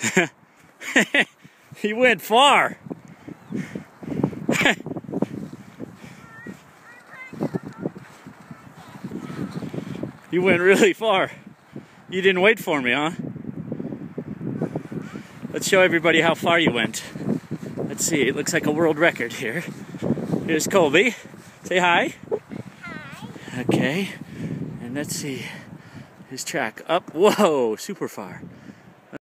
he went far. you went really far. You didn't wait for me, huh? Let's show everybody how far you went. Let's see, it looks like a world record here. Here's Colby. Say hi. Hi. Okay. And let's see his track up. Whoa, super far.